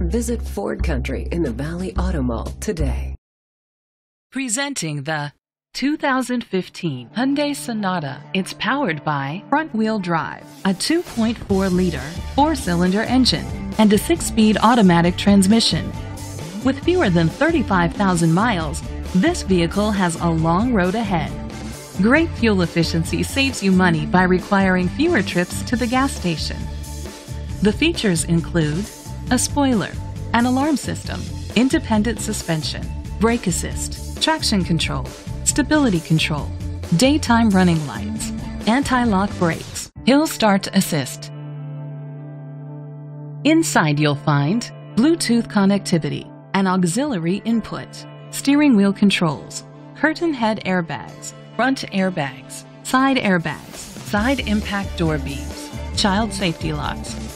Visit Ford Country in the Valley Auto Mall today. Presenting the 2015 Hyundai Sonata. It's powered by front-wheel drive, a 2.4-liter four-cylinder engine, and a six-speed automatic transmission. With fewer than 35,000 miles, this vehicle has a long road ahead. Great fuel efficiency saves you money by requiring fewer trips to the gas station. The features include a spoiler, an alarm system, independent suspension, brake assist, traction control, stability control, daytime running lights, anti-lock brakes, hill start assist. Inside you'll find Bluetooth connectivity, an auxiliary input, steering wheel controls, curtain head airbags, front airbags, side airbags, side impact door beams, child safety locks,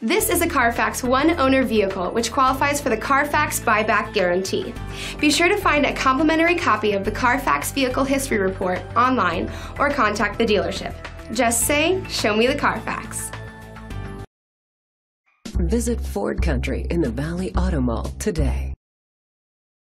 This is a Carfax one owner vehicle which qualifies for the Carfax buyback guarantee. Be sure to find a complimentary copy of the Carfax Vehicle History Report online or contact the dealership. Just say, Show me the Carfax. Visit Ford Country in the Valley Auto Mall today.